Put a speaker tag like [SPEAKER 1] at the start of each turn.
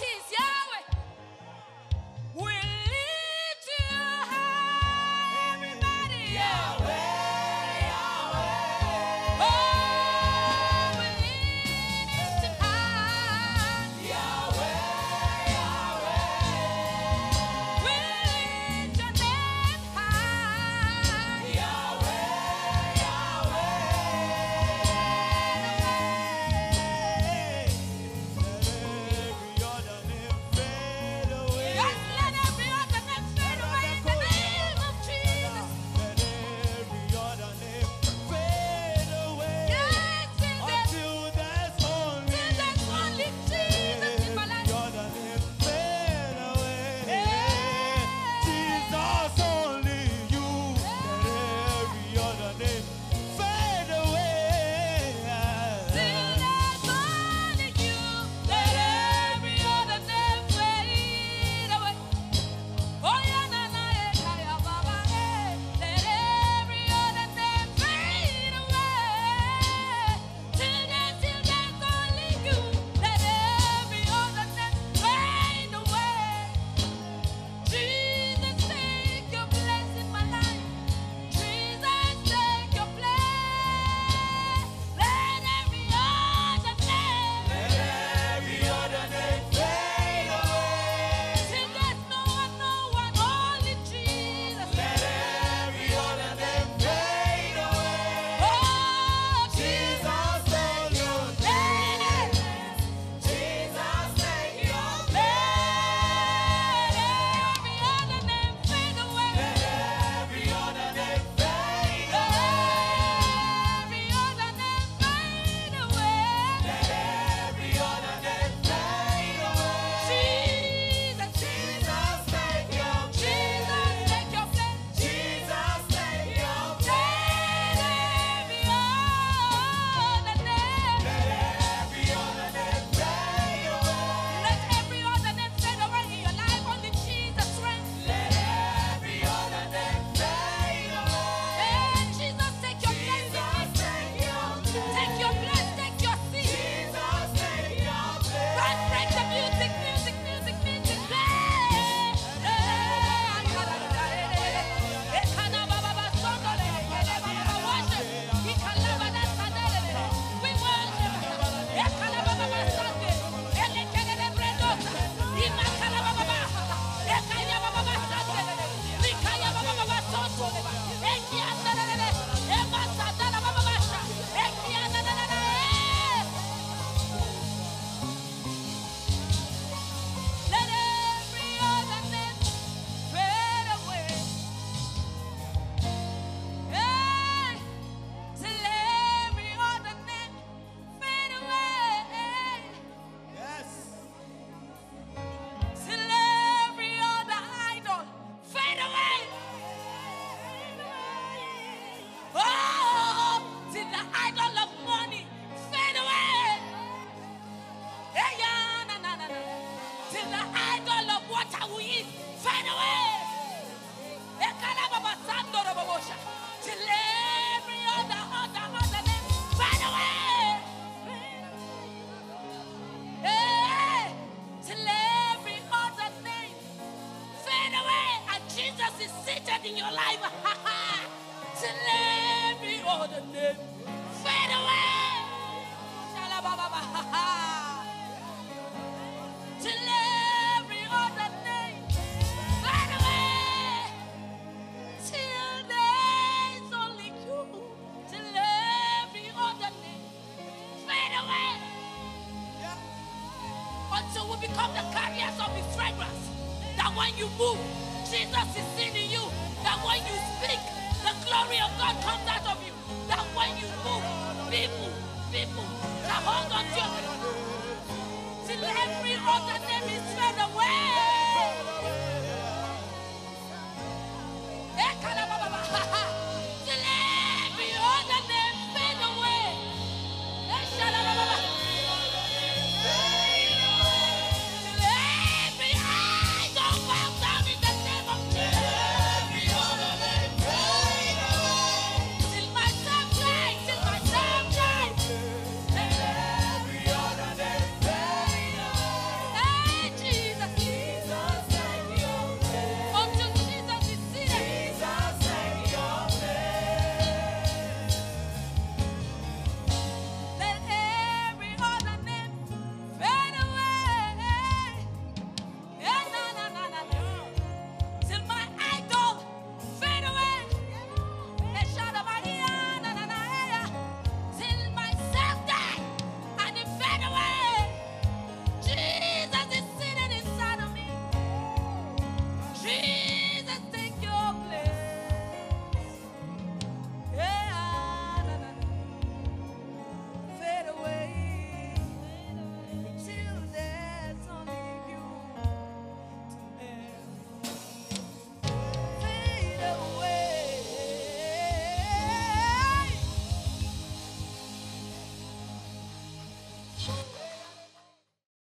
[SPEAKER 1] Baptist. Other fade away. Till every other name fade away. Till there's only you. Till every other name fade away. Until we become the carriers of his fragrance. That when you move, Jesus is seen in you. That when you speak, the glory of God comes out of you. That when you move, people, people can hold on to you. Till every other name is